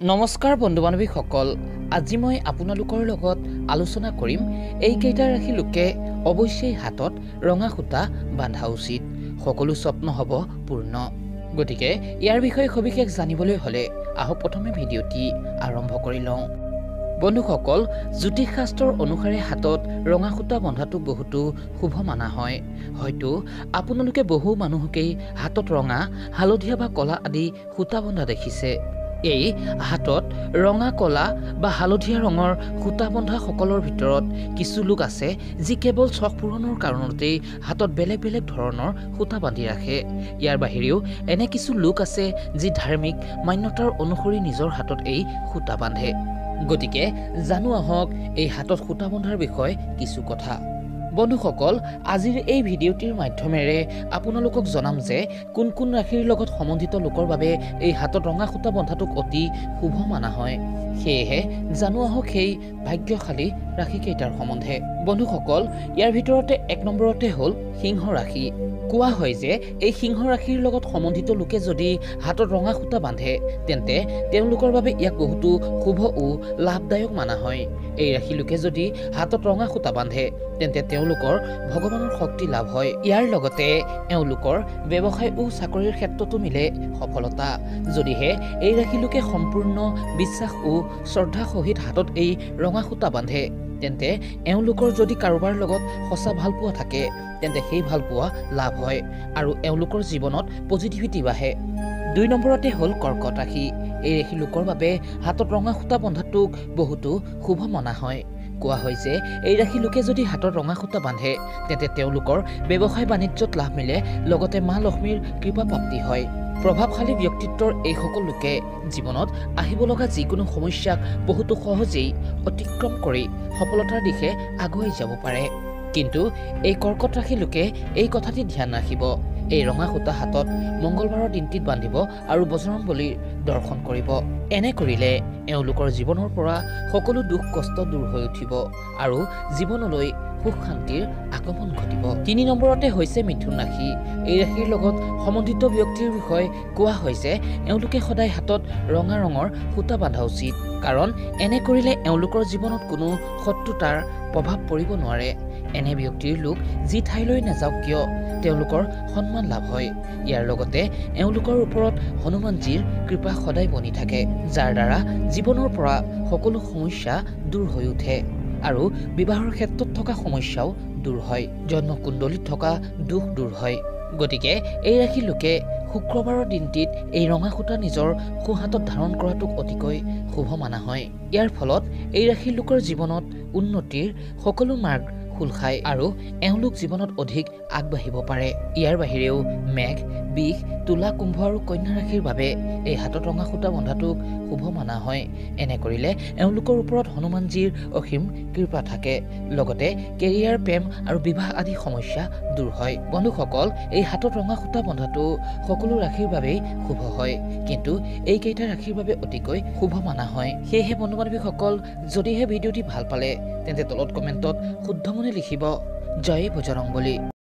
নমস্কাৰ বন্ধু বান্ধৱীসকল আজি মই আপোনালোকৰ লগত আলোচনা কৰিম এইকেইটা ৰাশি লোকে অৱশ্যেই হাতত ৰঙা সূতা বান্ধা উচিত। সকলো স্বপ্ন হ'ব পূৰ্ণ। গতিকে ইয়াৰ বিষয়ে সবিশেষ জানিবলৈ হ'লে আহক প্ৰথমে ভিডিঅ'টি আৰম্ভ কৰি লওঁ। বন্ধুসকল জ্যোতিষ শাস্ত্ৰৰ অনুসাৰে হাতত ৰঙা সূতা বন্ধাটো বহুতো শুভ মানা হয়। হয়তো আপোনালোকে বহু মানুহকেই হাতত ৰঙা হালধীয়া বা কলা আদি সূতা বন্ধা দেখিছে। এই হাতত ৰঙা কলা বা হালধীয়া ৰঙৰ সূতা বন্ধা সকলৰ ভিতৰত কিছু লোক আছে যি কেৱল চখ পূৰণৰ কাৰণতেই হাতত বেলেগ বেলেগ ধৰণৰ সূতা বান্ধি ৰাখে। ইয়াৰ বাহিৰেও এনে কিছু লোক আছে যি ধাৰ্মিক মান্যতাৰ অনুসৰি নিজৰ হাতত এই সূতা বান্ধে। গতিকে জানো আহক এই হাতত সূতা বন্ধাৰ বিষয়ে কিছু কথা। বন্ধুসকল আজিৰ এই ভিডিঅ'টিৰ মাধ্যমেৰে আপোনালোকক জনাম যে কোন কোন ৰাশিৰ লগত সম্বন্ধিত লোকৰ বাবে এই হাতত ৰঙা সূতা বন্ধাটোক অতি শুভ মানা হয়। সেয়েহে জানো আহক সেই ভাগ্যশালী ৰাশিকেইটাৰ সম্বন্ধে। বন্ধুসকল ইয়াৰ ভিতৰতে এক নম্বৰতে হ'ল সিংহ ৰাশি কোৱা হয় যে এই সিংহ ৰাশিৰ লগত সম্বন্ধিত লোকে যদি হাতত ৰঙা সূতা বান্ধে তেন্তে তেওঁলোকৰ বাবে ইয়াক বহুতো শুভ ও লাভদায়ক মানা হয়। এই ৰাশি লোকে যদি হাতত ৰঙা সূতা বান্ধে তেন্তে তেওঁলোকৰ ভগৱানৰ শক্তি লাভ হয়। ইয়াৰ লগতে এওঁলোকৰ ব্যৱসায় ও চাকৰিৰ ক্ষেত্ৰতো মিলে সফলতা। যদিহে এই ৰাশি লোকে সম্পূৰ্ণ বিশ্বাস ও শ্ৰদ্ধা সহিত হাতত এই ৰঙা সূতা বান্ধে তেন্তে এওঁলোকৰ যদি কাৰোবাৰ লগত সঁচা ভালপোৱা থাকে তেন্তে সেই ভালপোৱা লাভ হয় আৰু এওঁলোকৰ জীৱনত পজিটিভিটি বাঢ়ে। দুই নম্বৰতে হ'ল কৰ্কট ৰাশি এই ৰাশি লোকৰ বাবে হাতত ৰঙা সূতা বন্ধাটোক বহুতো শুভ মনা হয়। কোৱা হয় যে এই ৰাশি লোকে যদি হাতত ৰঙা সূতা বান্ধে তেন্তে তেওঁলোকৰ ব্যৱসায় বাণিজ্যত লাভ মিলে লগতে মা লক্ষ্মীৰ কৃপা প্ৰাপ্তি হয়। প্ৰভাৱশালী ব্যক্তিত্বৰ এইসকল লোকে জীৱনত আহিব লগা যিকোনো সমস্যাক বহুতো সহজেই অতিক্ৰম কৰি সফলতাৰ দিশে আগুৱাই যাব পাৰে। কিন্তু এই কৰ্কট ৰাশি লোকে এই কথাটি ধ্যান ৰাখিব। এই ৰঙা সূতা হাতত মংগলবাৰৰ দিনটিত বান্ধিব আৰু বজৰং বলীৰ দৰ্শন কৰিব। এনে কৰিলে এওঁলোকৰ জীৱনৰ পৰা সকলো দুখ কষ্ট দূৰ হৈ উঠিব আৰু জীৱনলৈ সুখ শান্তিৰ আগমন ঘটিব। তিনি নম্বৰতে হৈছে মিথুন ৰাশি। এই ৰাশিৰ লগত সম্বন্ধিত ব্যক্তিৰ বিষয়ে কোৱা হৈছে এওঁলোকে সদায় হাতত ৰঙা ৰঙৰ সূতা বান্ধা উচিত। কাৰণ এনে কৰিলে এওঁলোকৰ জীৱনত কোনো শত্ৰুতাৰ প্ৰভাৱ পৰিব নোৱাৰে। এনে ব্যক্তিৰ লোক যি ঠাইলৈ নাযাওক কিয়? তেওঁলোকৰ সন্মান লাভ হয়। ইয়াৰ লগতে এওঁলোকৰ ওপৰত হনুমানজীৰ কৃপা সদায় বনি থাকে যাৰ দ্বাৰা জীৱনৰ পৰা সকলো সমস্যা দূৰ হৈ উঠে আৰু বিবাহৰ ক্ষেত্ৰত থকা সমস্যাও দূৰ হয়। জন্মকুণ্ডলীত থকা দুখ দূৰ হয়। গতিকে এই ৰাশি লোকে শুক্ৰবাৰৰ দিনটিত এই ৰঙা সূতা নিজৰ সোঁহাতত ধাৰণ কৰাটোক অতিকৈ শুভ মানা হয়। ইয়াৰ ফলত এই ৰাশিৰ লোকৰ জীৱনত উন্নতিৰ সকলো মাৰ্গ খোল খায় আৰু এওঁলোক জীৱনত অধিক আগবাঢ়িব পাৰে। ইয়াৰ বাহিৰেও মেঘ বিষ তুলা কুম্ভ আৰু কন্যা ৰাশিৰ বাবে এই হাতত ৰঙা সূতা বন্ধাটোক শুভ মানা হয়। এনে কৰিলে এওঁলোকৰ ওপৰত হনুমানজীৰ অসীম কৃপা থাকে। লগতে কেৰিয়াৰ প্ৰেম আৰু বিবাহ আদি সমস্যা দূৰ হয়। বন্ধুসকল এই হাতত ৰঙা সূতা বন্ধাটো সকলো ৰাশিৰ বাবেই শুভ হয়। কিন্তু এইকেইটা ৰাশিৰ বাবে অতিকৈ শুভ মানা হয়। সেয়েহে বন্ধু বান্ধৱীসকল যদিহে ভিডিঅ'টি ভাল পালে তেন্তে তলত কমেণ্টত শুদ্ধ মনে লিখিব জয় বজৰং বুলি